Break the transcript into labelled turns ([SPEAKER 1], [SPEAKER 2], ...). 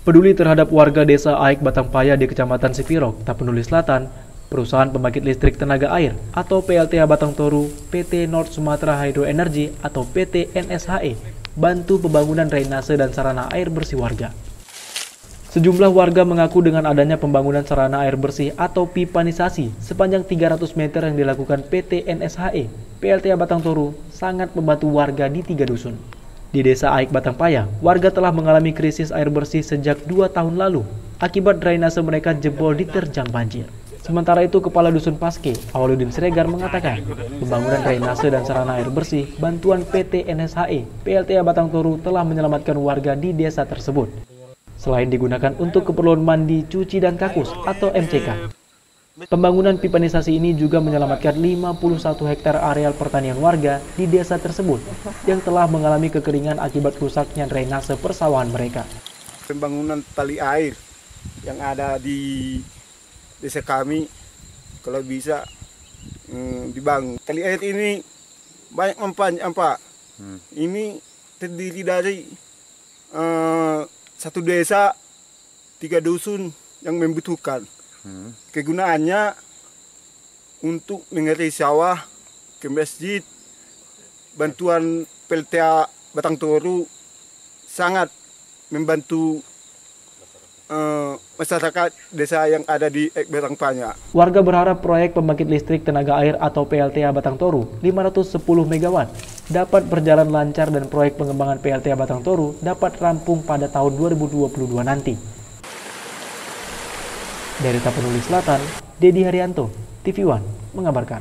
[SPEAKER 1] Peduli terhadap warga desa Aik Batangpaya di Kecamatan Sipirok, Tapanuli Selatan, perusahaan pembangkit listrik tenaga air atau PLTA Batang Toru, PT North Sumatera Hydro Energy atau PT NSHE, bantu pembangunan drainase dan sarana air bersih warga. Sejumlah warga mengaku dengan adanya pembangunan sarana air bersih atau pipanisasi sepanjang 300 meter yang dilakukan PT NSHE, PLTA Batang Toru sangat membantu warga di tiga dusun. Di desa Aik Batangpaya, warga telah mengalami krisis air bersih sejak dua tahun lalu akibat drainase mereka jebol diterjang banjir. Sementara itu, Kepala Dusun Paske, Awaludin Siregar mengatakan, pembangunan drainase dan sarana air bersih bantuan PT NSHE, PLTA Batang Toru telah menyelamatkan warga di desa tersebut. Selain digunakan untuk keperluan mandi, cuci, dan kakus atau MCK, Pembangunan pipanisasi ini juga menyelamatkan 51 hektar areal pertanian warga di desa tersebut yang telah mengalami kekeringan akibat rusaknya drainase persawahan mereka.
[SPEAKER 2] Pembangunan tali air yang ada di desa kami kalau bisa hmm, dibangun. Tali air ini banyak manfaatnya Pak. Hmm. Ini terdiri dari uh, satu desa, tiga dusun yang membutuhkan. Kegunaannya untuk mengeri sawah ke masjid, bantuan PLTA Batang Toru sangat membantu uh, masyarakat desa yang ada di Batang Panya.
[SPEAKER 1] Warga berharap proyek pembangkit listrik tenaga air atau PLTA Batang Toru 510 MW dapat berjalan lancar dan proyek pengembangan PLTA Batang Toru dapat rampung pada tahun 2022 nanti. Dari Tapanuli Selatan, Dedi Haryanto, TV One mengabarkan.